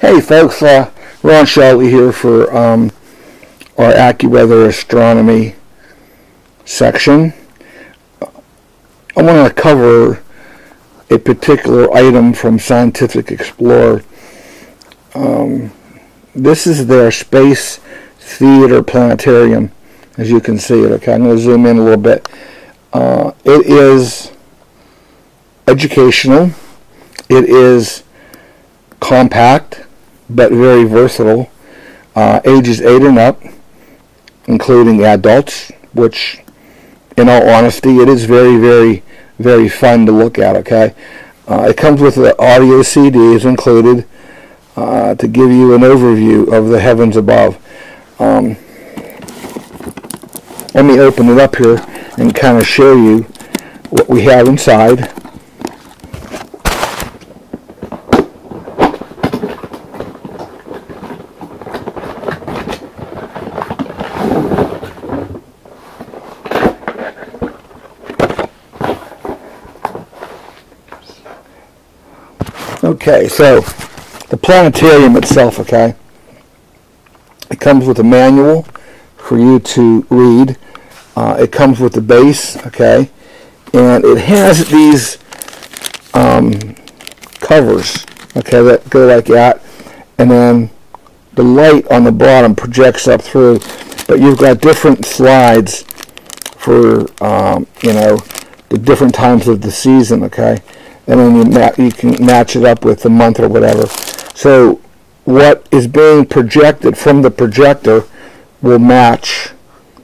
Hey folks, uh, Ron Shawley here for um, our AccuWeather Astronomy section. I want to cover a particular item from Scientific Explorer. Um, this is their Space Theater Planetarium, as you can see it. Okay, I'm going to zoom in a little bit. Uh, it is educational. It is compact but very versatile. Uh, ages 8 and up, including adults, which, in all honesty, it is very, very, very fun to look at, okay? Uh, it comes with the audio CDs included uh, to give you an overview of the heavens above. Um, let me open it up here and kind of show you what we have inside. Okay, so the planetarium itself, okay, it comes with a manual for you to read. Uh, it comes with the base, okay, and it has these um, covers, okay, that go like that, and then the light on the bottom projects up through, but you've got different slides for, um, you know, the different times of the season, okay and then you, you can match it up with the month or whatever. So what is being projected from the projector will match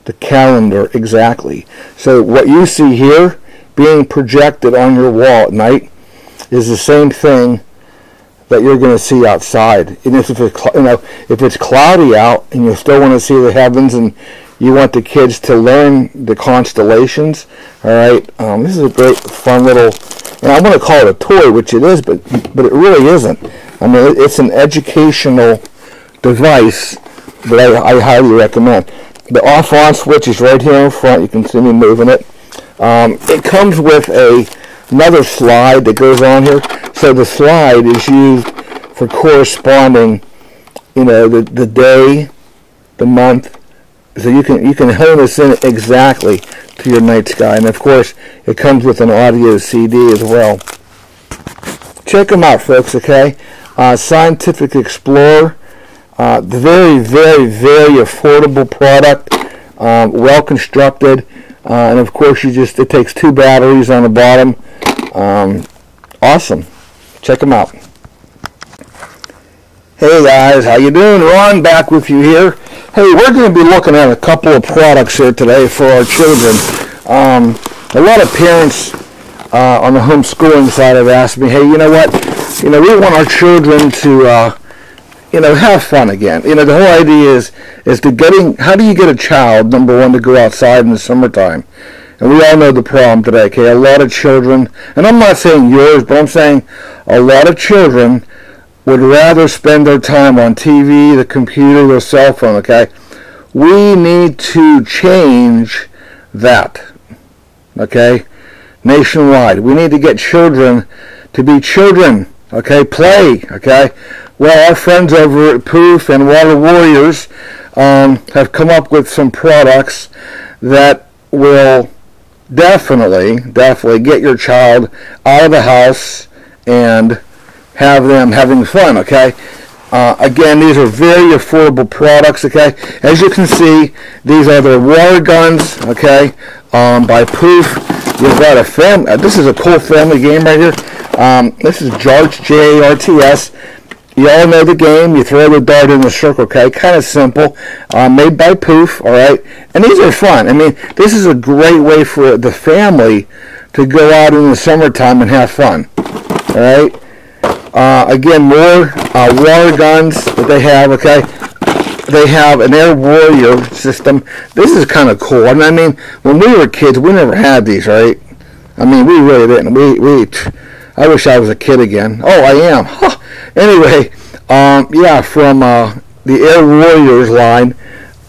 the calendar exactly. So what you see here being projected on your wall at night is the same thing that you're going to see outside. And if it's you know if it's cloudy out and you still want to see the heavens and you want the kids to learn the constellations, all right. Um, this is a great fun little and I want to call it a toy, which it is, but but it really isn't. I mean, it's an educational device that I, I highly recommend. The off-on switch is right here in front. You can see me moving it. Um, it comes with a another slide that goes on here. So the slide is used for corresponding, you know, the, the day, the month. So you can you can hone this in exactly to your night sky. And of course, it comes with an audio CD as well. Check them out, folks, okay? Uh, Scientific Explorer. Uh, very, very, very affordable product. Um, well constructed. Uh, and of course, you just it takes two batteries on the bottom. Um, awesome. Check them out. Hey guys, how you doing? Ron back with you here. Hey, we're going to be looking at a couple of products here today for our children. Um, a lot of parents uh, on the homeschooling side have asked me, hey, you know what? You know, we want our children to, uh, you know, have fun again. You know, the whole idea is is to getting. How do you get a child, number one, to go outside in the summertime? And we all know the problem today. Okay, a lot of children, and I'm not saying yours, but I'm saying a lot of children would rather spend their time on TV, the computer, their cell phone, okay? We need to change that, okay? Nationwide. We need to get children to be children, okay? Play, okay? Well, our friends over at Poof and Water Warriors um, have come up with some products that will definitely, definitely get your child out of the house and have them having fun, okay? Uh, again, these are very affordable products, okay? As you can see, these are the water guns, okay, um, by Poof. You've got a family, uh, this is a cool family game right here. Um, this is Jarts, J-A-R-T-S. You all know the game. You throw the dart in the circle, okay? Kind of simple. Uh, made by Poof, all right? And these are fun. I mean, this is a great way for the family to go out in the summertime and have fun, all right? Uh, again, more uh, water guns that they have, okay? They have an Air Warrior system. This is kind of cool. I mean, when we were kids, we never had these, right? I mean, we really didn't. We, we, I wish I was a kid again. Oh, I am. Huh. Anyway, um, yeah, from uh, the Air Warriors line,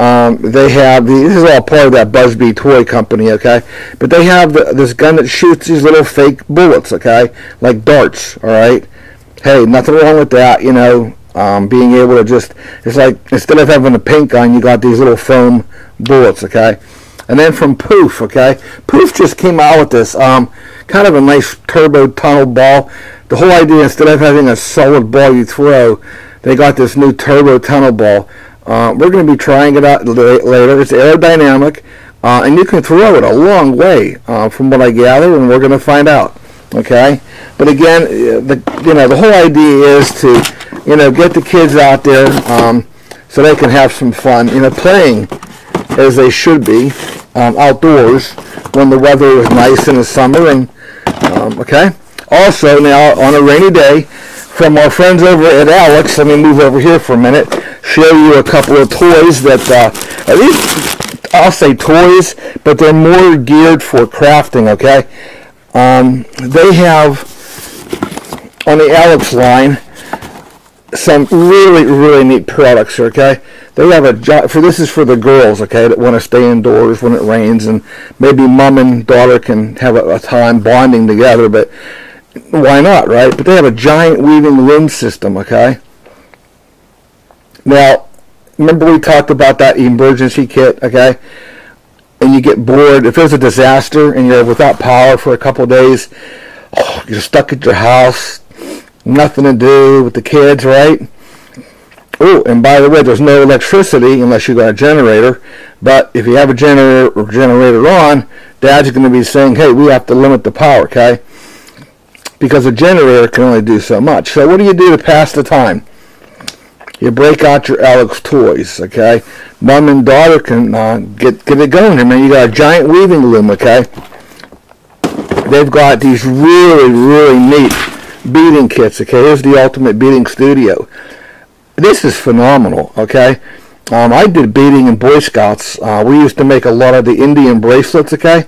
um, they have the, this is all part of that Buzz Bee toy company, okay? But they have the, this gun that shoots these little fake bullets, okay? Like darts, all right? Hey, nothing wrong with that. You know, Um, being able to just, it's like instead of having a paint gun, you got these little foam bullets, okay? And then from Poof, okay? Poof just came out with this, um, kind of a nice turbo tunnel ball. The whole idea, instead of having a solid ball you throw, they got this new turbo tunnel ball. Uh, we're going to be trying it out later. It's aerodynamic, uh, and you can throw it a long way, uh, from what I gather, and we're going to find out. Okay, but again, uh, the you know the whole idea is to you know get the kids out there um, so they can have some fun. You know, playing as they should be um, outdoors when the weather is nice in the summer. And um, okay, also now on a rainy day, from our friends over at Alex, let me move over here for a minute. Show you a couple of toys that uh, at least I'll say toys, but they're more geared for crafting. Okay. Um, they have on the Alex line some really really neat products. Okay, they have a for this is for the girls. Okay, that want to stay indoors when it rains, and maybe mom and daughter can have a, a time bonding together. But why not, right? But they have a giant weaving loom system. Okay. Now, remember we talked about that emergency kit. Okay and you get bored, if there's a disaster and you're without power for a couple days, oh, you're stuck at your house, nothing to do with the kids, right? Oh, and by the way, there's no electricity unless you got a generator. But if you have a generator or generator on, Dad's going to be saying, "Hey, we have to limit the power, okay?" Because a generator can only do so much. So what do you do to pass the time? You break out your Alex toys, okay? Mom and daughter can uh, get get it going here, man. You got a giant weaving loom, okay? They've got these really, really neat beading kits, okay? Here's the Ultimate Beading Studio. This is phenomenal, okay? Um, I did beading in Boy Scouts. Uh, we used to make a lot of the Indian bracelets, okay?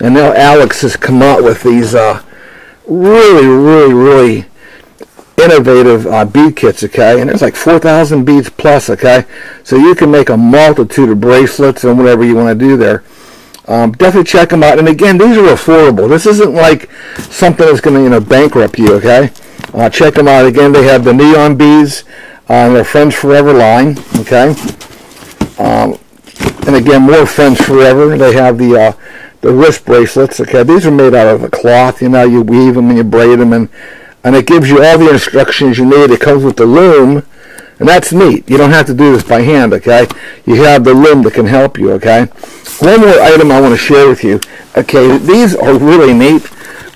And now Alex has come out with these uh, really, really, really innovative uh, bead kits, okay? And there's like 4,000 beads plus, okay? So you can make a multitude of bracelets and whatever you want to do there. Um, definitely check them out. And again, these are affordable. This isn't like something that's going to you know bankrupt you, okay? Uh, check them out. Again, they have the neon beads on their Friends Forever line, okay? Um, and again, more Friends Forever. They have the uh, the wrist bracelets, okay? These are made out of a cloth. You know, you weave them and you braid them and and it gives you all the instructions you need. It comes with the loom, and that's neat. You don't have to do this by hand, okay? You have the loom that can help you, okay? One more item I want to share with you. Okay, these are really neat.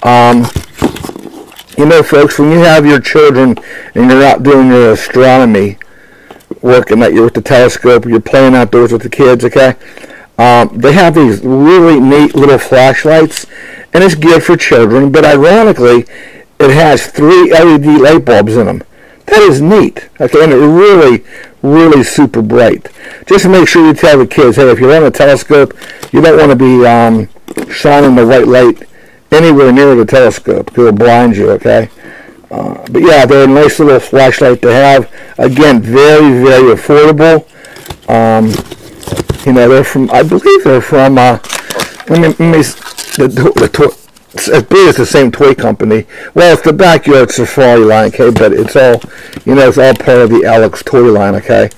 Um, you know, folks, when you have your children and you're out doing your astronomy, working at you with the telescope, you're playing outdoors with the kids, okay? Um, they have these really neat little flashlights, and it's good for children, but ironically, it has three LED light bulbs in them. That is neat. Okay, and it really, really super bright. Just make sure you tell the kids, hey, if you're on a telescope, you don't want to be um, shining the white light anywhere near the telescope because it'll blind you, okay? Uh, but yeah, they're a nice little flashlight to have. Again, very, very affordable. Um, you know, they're from, I believe they're from, uh, let me, let me the, the, I believe it's the same toy company. Well, it's the Backyard Safari line, okay, but it's all, you know, it's all part of the Alex toy line, okay.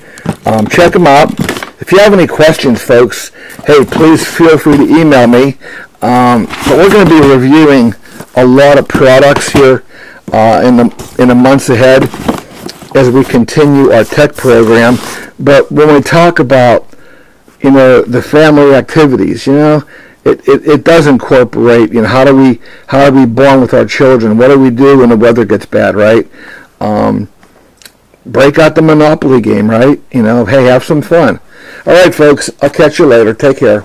Um, check them out. If you have any questions, folks, hey, please feel free to email me. Um, but we're going to be reviewing a lot of products here uh, in the in the months ahead as we continue our tech program. But when we talk about, you know, the family activities, you know, it, it, it does incorporate, you know, how do we how do we bond with our children? What do we do when the weather gets bad, right? Um, break out the Monopoly game, right? You know, hey, have some fun. All right, folks, I'll catch you later. Take care.